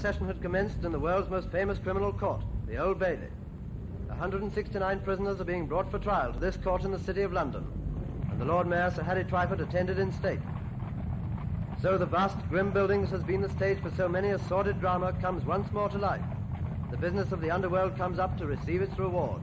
Session had commenced in the world's most famous criminal court, the Old Bailey. 169 prisoners are being brought for trial to this court in the city of London, and the Lord Mayor, Sir Harry Twyford, attended in state. So the vast, grim buildings has been the stage for so many a sordid drama comes once more to life. The business of the underworld comes up to receive its reward.